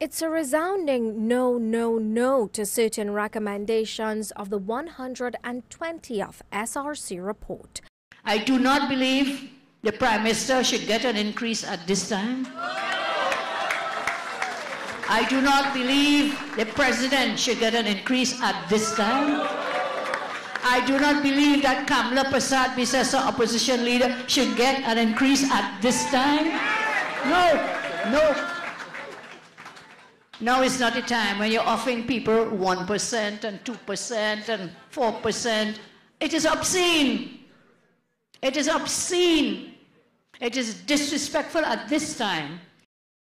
It's a resounding no, no, no to certain recommendations of the 120th SRC report. I do not believe the Prime Minister should get an increase at this time. I do not believe the President should get an increase at this time. I do not believe that Kamla Persad Bissessar, opposition leader, should get an increase at this time. No, no. Now is not the time when you're offering people 1% and 2% and 4%. It is obscene. It is obscene. It is disrespectful at this time.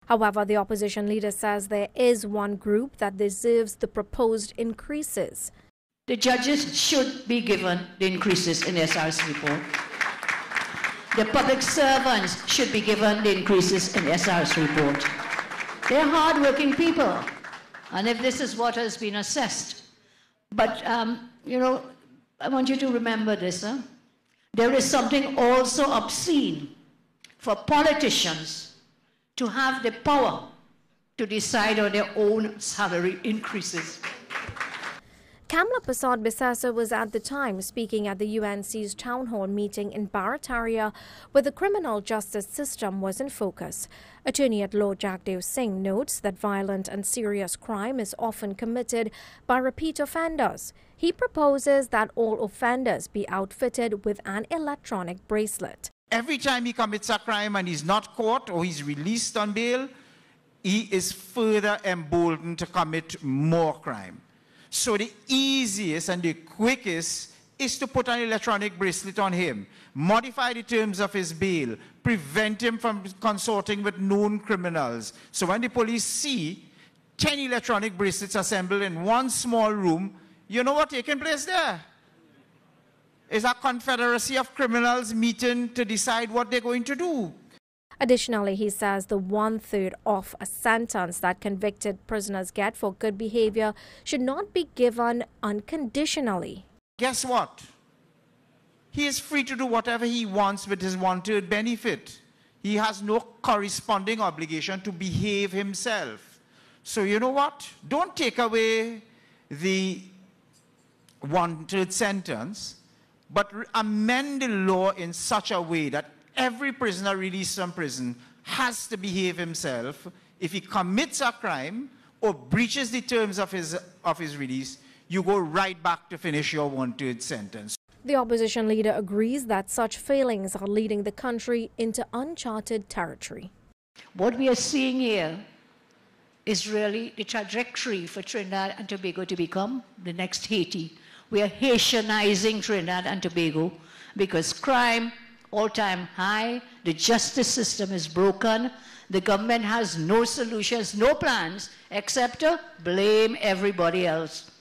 However, the opposition leader says there is one group that deserves the proposed increases. The judges should be given the increases in the SRC report. The public servants should be given the increases in the SRC report. They're hardworking people. And if this is what has been assessed, but, um, you know, I want you to remember this. Huh? There is something also obscene for politicians to have the power to decide on their own salary increases. Kamla Persad Bissessar was at the time speaking at the UNC's town hall meeting in Barataria, where the criminal justice system was in focus. Attorney at law Jagdev Singh notes that violent and serious crime is often committed by repeat offenders. He proposes that all offenders be outfitted with an electronic bracelet. Every time he commits a crime and he's not caught or he's released on bail, he is further emboldened to commit more crime. So the easiest and the quickest is to put an electronic bracelet on him, modify the terms of his bail, prevent him from consorting with known criminals. So when the police see 10 electronic bracelets assembled in one small room, you know what taking place there? Is a confederacy of criminals meeting to decide what they're going to do. Additionally, he says the one third of a sentence that convicted prisoners get for good behavior should not be given unconditionally. Guess what? He is free to do whatever he wants with his one third benefit. He has no corresponding obligation to behave himself. So, you know what? Don't take away the one third sentence, but amend the law in such a way that every prisoner released from prison has to behave himself. If he commits a crime or breaches the terms of his, of his release, you go right back to finish your one-third sentence. The opposition leader agrees that such failings are leading the country into uncharted territory. What we are seeing here is really the trajectory for Trinidad and Tobago to become the next Haiti. We are Haitianizing Trinidad and Tobago because crime, all-time high. The justice system is broken. The government has no solutions, no plans, except to blame everybody else.